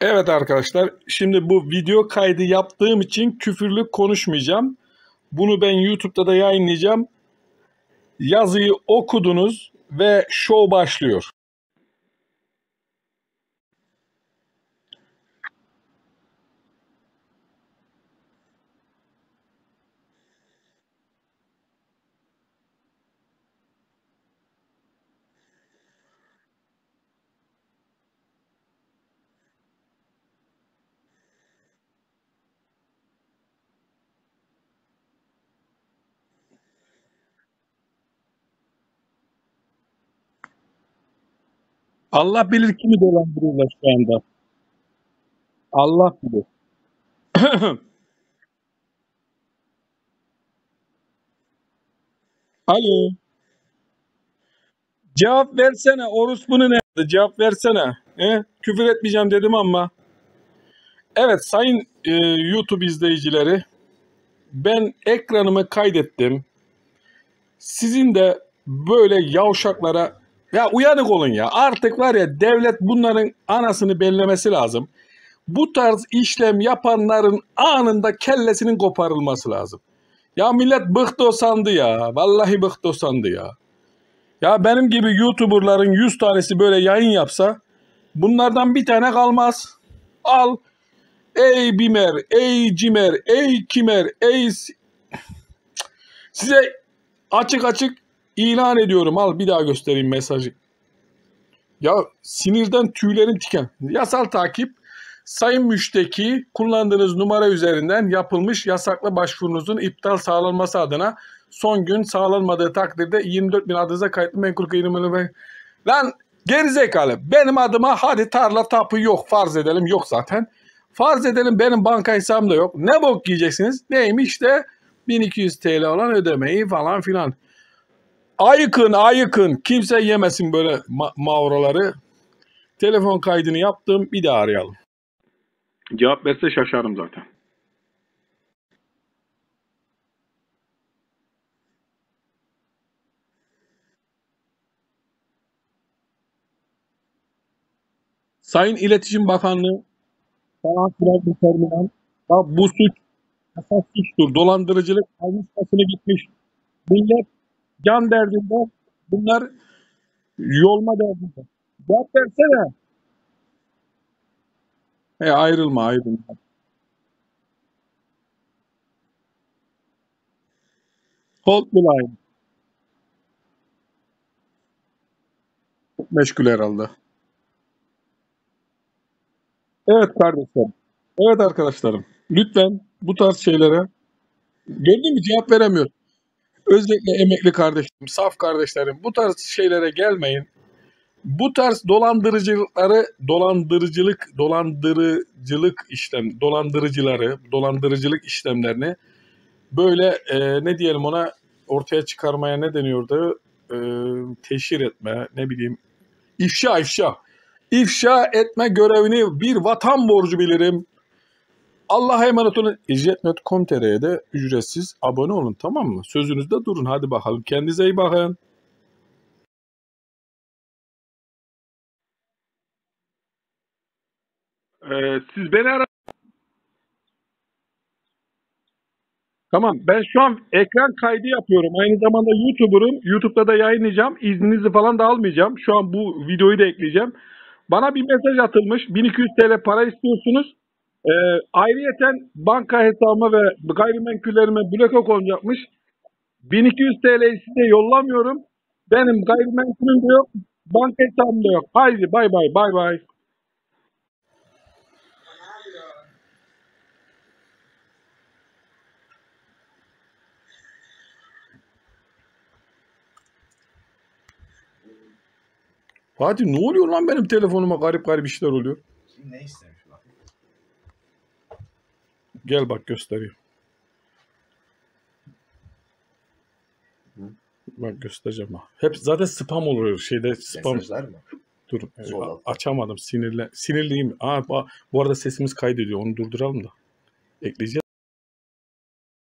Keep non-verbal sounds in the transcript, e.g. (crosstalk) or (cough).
Evet arkadaşlar, şimdi bu video kaydı yaptığım için küfürlü konuşmayacağım. Bunu ben YouTube'da da yayınlayacağım. Yazıyı okudunuz ve show başlıyor. Allah bilir kimi dolandırıyorlar şu anda. Allah bilir. (clears throat) Alo. Cevap versene. Orospunun nerede? Cevap versene. He? Küfür etmeyeceğim dedim ama. Evet sayın e, YouTube izleyicileri. Ben ekranımı kaydettim. Sizin de böyle yavşaklara ya uyanık olun ya. Artık var ya devlet bunların anasını bellemesi lazım. Bu tarz işlem yapanların anında kellesinin koparılması lazım. Ya millet bıktı sandı ya. Vallahi bıktı sandı ya. Ya benim gibi YouTuber'ların 100 tanesi böyle yayın yapsa bunlardan bir tane kalmaz. Al. Ey Bimer, ey Cimer, ey Kimer, ey... Size açık açık ilan ediyorum. Al bir daha göstereyim mesajı. Ya sinirden tüylerim tiken. Yasal takip sayın müşteki kullandığınız numara üzerinden yapılmış yasaklı başvurunuzun iptal sağlanması adına son gün sağlanmadığı takdirde 24 bin adınıza kayıtlı menkul kıyımını Lan gerizekalı benim adıma hadi tarla tapu yok farz edelim yok zaten. Farz edelim benim banka hesabım da yok. Ne bok yiyeceksiniz? Neymiş de 1200 TL olan ödemeyi falan filan. Ayıkın ayıkın kimse yemesin böyle ma- mavraları. Telefon kaydını yaptım bir daha arayalım. Cevap verse şaşarım zaten. Sayın İletişim Bakanlığı filan bir terminal. Ya bu suç esas suçtur. Dolandırıcılık almış gitmiş. Millet can derdinde. Bunlar yolma derdinde. Cevap versene. He ayrılma ayrılma. Hold the line. Meşgul herhalde. Evet kardeşlerim. Evet arkadaşlarım. Lütfen bu tarz şeylere gördün mü cevap veremiyor. Özellikle emekli kardeşlerim, saf kardeşlerim bu tarz şeylere gelmeyin. Bu tarz dolandırıcılıkları, dolandırıcılık, dolandırıcılık işlem, dolandırıcıları, dolandırıcılık işlemlerini böyle e, ne diyelim ona ortaya çıkarmaya ne deniyordu? E, teşhir etme, ne bileyim ifşa ifşa. İfşa etme görevini bir vatan borcu bilirim. Allah'a emanet olun. İcret.com.tr'ye de ücretsiz abone olun tamam mı? Sözünüzde durun hadi bakalım. Kendinize iyi bakın. Ee, siz beni ara. Tamam ben şu an ekran kaydı yapıyorum. Aynı zamanda YouTuber'ım. YouTube'da da yayınlayacağım. İzninizi falan da almayacağım. Şu an bu videoyu da ekleyeceğim. Bana bir mesaj atılmış. 1200 TL para istiyorsunuz. Ee, ayrıyeten banka hesabıma ve gayrimenkullerime bloke konacakmış. 1200 TL'yi size yollamıyorum. Benim gayrimenkulüm de yok. Banka hesabım da yok. Haydi bay bay bay bay. Fatih ne oluyor lan benim telefonuma garip garip işler oluyor. Kim ne istemiş. Gel bak göstereyim. Bak göstereceğim. Hep zaten spam oluyor şeyde spam. Mesajlar mı? Dur Sol a- altta. açamadım sinirle sinirliyim. Aa, bu arada sesimiz kaydediyor onu durduralım da. Ekleyeceğiz.